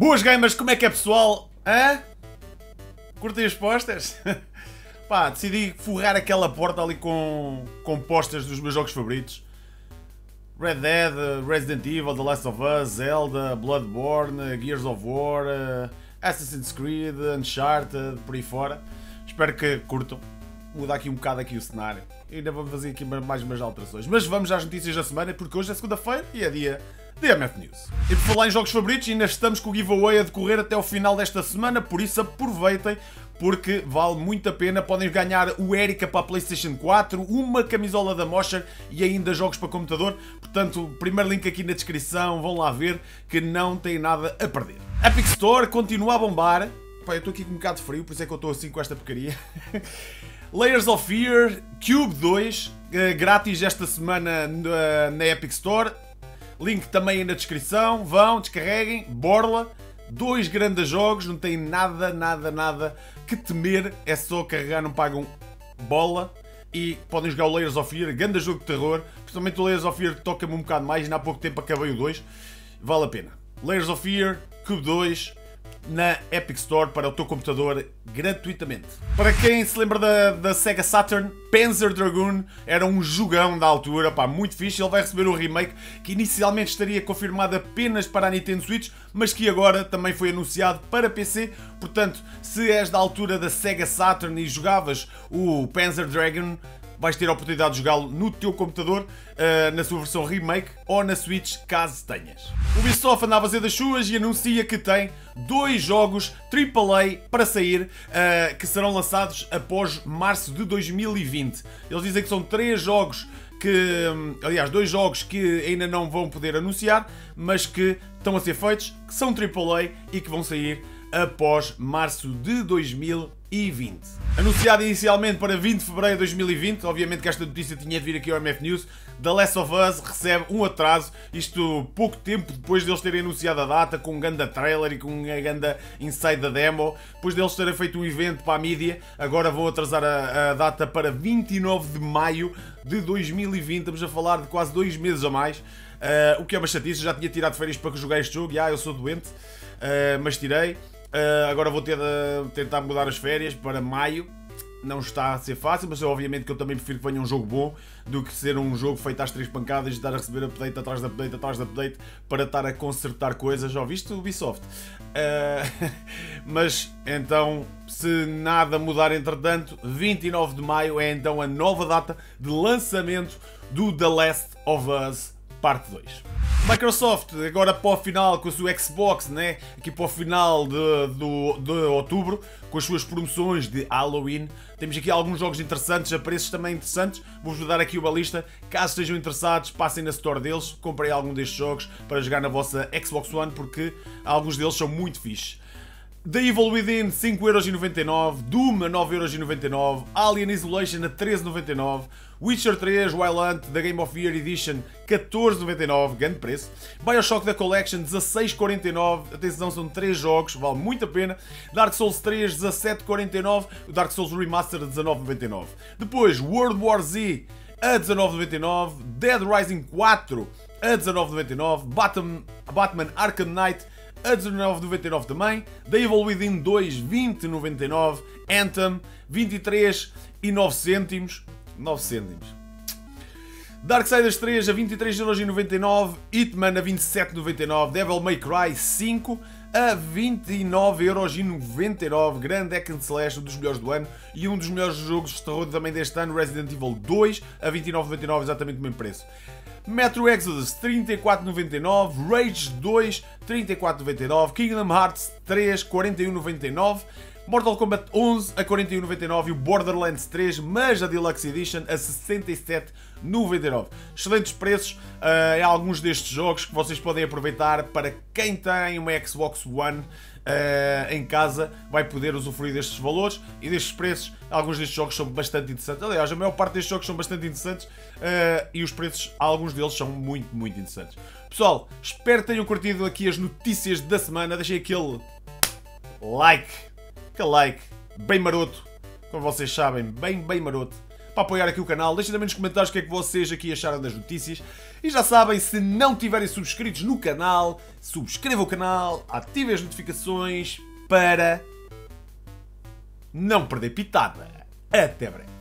Boas gamers, como é que é pessoal? Hã? Curtem as postas? Pá, decidi forrar aquela porta ali com, com postas dos meus jogos favoritos. Red Dead, Resident Evil, The Last of Us, Zelda, Bloodborne, Gears of War, uh, Assassin's Creed, Uncharted, por aí fora. Espero que curtam. Mudar aqui um bocado aqui o cenário. E ainda vou fazer aqui mais umas alterações. Mas vamos às notícias da semana, porque hoje é segunda-feira e é dia DMF News. E por falar em jogos favoritos, ainda estamos com o giveaway a decorrer até o final desta semana, por isso aproveitem, porque vale muito a pena. Podem ganhar o Erika para a PlayStation 4, uma camisola da Mosher e ainda jogos para computador. Portanto, primeiro link aqui na descrição, vão lá ver que não tem nada a perder. Epic Store continua a bombar. Pá, eu estou aqui com um bocado frio, por isso é que eu estou assim com esta porcaria. Layers of Fear, Cube 2, eh, grátis esta semana na Epic Store. Link também na descrição. Vão, descarreguem, borla. Dois grandes jogos, não tem nada, nada, nada que temer. É só carregar, não pagam bola. E podem jogar o Layers of Fear, grande jogo de terror. Principalmente o Layers of Fear toca-me um bocado mais. Ainda há pouco tempo acabei o 2. Vale a pena. Layers of Fear, Cube 2, na Epic Store para o teu computador gratuitamente. Para quem se lembra da, da Sega Saturn, Panzer Dragoon era um jogão da altura, pá, muito fixe. Ele vai receber o remake que inicialmente estaria confirmado apenas para a Nintendo Switch, mas que agora também foi anunciado para PC. Portanto, se és da altura da Sega Saturn e jogavas o Panzer Dragon, vais ter a oportunidade de jogá-lo no teu computador, uh, na sua versão remake ou na Switch, caso tenhas. O Ubisoft anda a fazer das suas e anuncia que tem dois jogos AAA para sair, uh, que serão lançados após março de 2020. Eles dizem que são três jogos que, hum, aliás, dois jogos que ainda não vão poder anunciar, mas que estão a ser feitos, que são AAA e que vão sair após março de 2020. Anunciado inicialmente para 20 de fevereiro de 2020, obviamente que esta notícia tinha de vir aqui ao MF News, The Last of Us recebe um atraso, isto pouco tempo depois deles terem anunciado a data, com um ganda trailer e com um ganda inside da demo, depois deles terem feito um evento para a mídia, agora vão atrasar a, a data para 29 de maio de 2020, estamos a falar de quase dois meses a mais, uh, o que é uma chatice, já tinha tirado férias para jogar este jogo, e ah, eu sou doente, uh, mas tirei, Uh, agora vou ter de tentar mudar as férias para maio. Não está a ser fácil, mas obviamente que eu também prefiro que venha um jogo bom do que ser um jogo feito às três pancadas e estar a receber update atrás de update atrás de update para estar a consertar coisas. Já viste o Ubisoft? Uh, mas então, se nada mudar entretanto, 29 de maio é então a nova data de lançamento do The Last of Us Parte 2. Microsoft, agora para o final com o seu Xbox, né? aqui para o final de, de, de outubro, com as suas promoções de Halloween. Temos aqui alguns jogos interessantes, a preços também interessantes. Vou-vos dar aqui uma lista. Caso estejam interessados, passem na store deles, comprem algum destes jogos para jogar na vossa Xbox One, porque alguns deles são muito fixes. The Evil Within 5,99€, Doom a 9,99€, Alien Isolation a 13,99€, Witcher 3 Wild Hunt da Game of Year Edition 14,99€, grande preço, Bioshock da Collection 16,49€, atenção são 3 jogos, vale muito a pena, Dark Souls 3 17,49€, o Dark Souls Remaster 19,99€. Depois World War Z a 19,99€, Dead Rising 4 a 19,99€, Batman, Batman Arkham Knight a 19,99 também, The Evil Within 2, 20,99, Anthem, 23 e 9 cêntimos, 9 cêntimos. Darksiders 3 a 23,99€, Hitman a 27,99€, Devil May Cry 5 a 29,99€, grande hack and slash, um dos melhores do ano e um dos melhores jogos de terror também deste ano, Resident Evil 2 a 29,99€, exatamente o mesmo preço. Metro Exodus 34,99, Rage 2 34,99, Kingdom Hearts 3 41,99, Mortal Kombat 11 a 41,99 e o Borderlands 3, mas a Deluxe Edition a 67,99. Excelentes preços uh, em alguns destes jogos que vocês podem aproveitar para quem tem uma Xbox One uh, em casa vai poder usufruir destes valores e destes preços. Alguns destes jogos são bastante interessantes. Aliás, a maior parte destes jogos são bastante interessantes uh, e os preços, alguns deles, são muito, muito interessantes. Pessoal, espero que tenham curtido aqui as notícias da semana. Deixei aquele like, aquele like bem maroto, como vocês sabem, bem, bem maroto. para apoiar aqui o canal. Deixem também nos comentários o que é que vocês aqui acharam das notícias. E já sabem, se não tiverem subscritos no canal, subscrevam o canal, ativem as notificações para não perder pitada. Até breve.